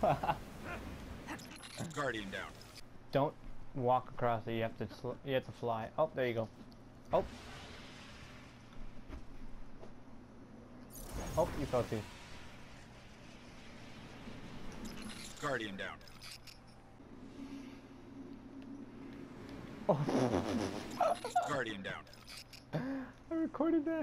Guardian down. Don't walk across it. You have to. You have to fly. Oh, there you go. Oh. Oh, you fell too. Guardian down. Oh, Guardian down. I recorded that.